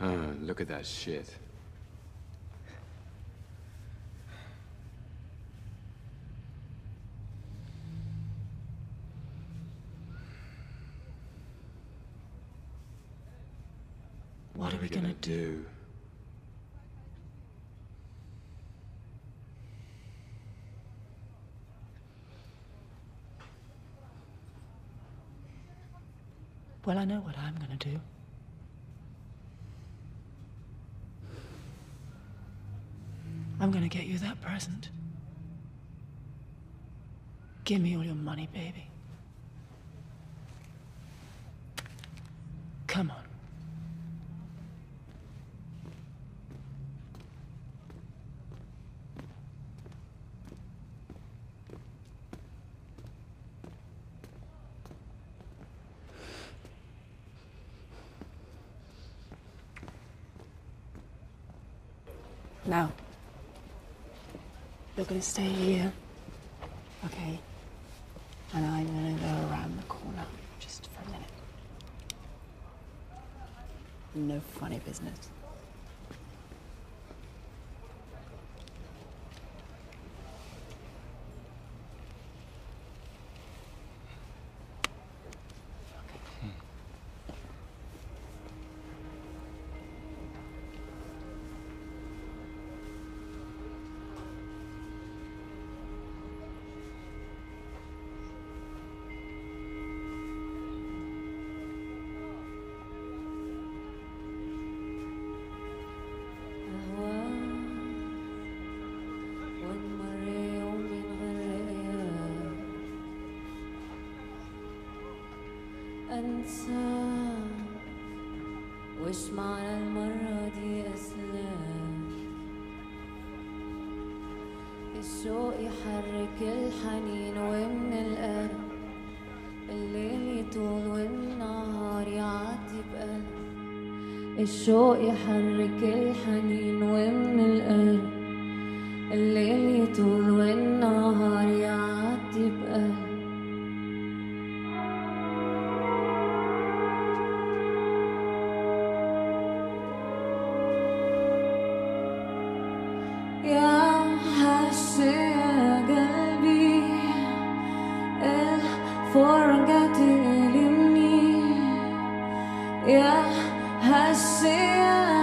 Uh, look at that shit. What, are we gonna, do? Well, I know what I'm gonna do. I'm gonna get you that present. Give me all your money, baby. Come on. Now, you're gonna stay here, okay? And I'm gonna go around the corner just for a minute. No funny business. أنسى. وش معنى المرة دي أسلام الشوق يحرك الحنين ومن القلب الليل يطول والنهار يعدي بقلب. الشوق يحرك الحنين ومن القلب الليل يطول Ya hasil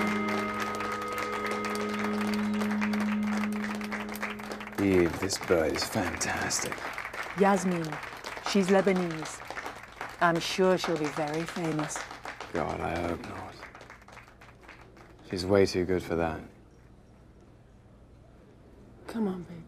Eve, this bird is fantastic. Yasmine, she's Lebanese. I'm sure she'll be very famous. God, I hope not. She's way too good for that. Come on, baby.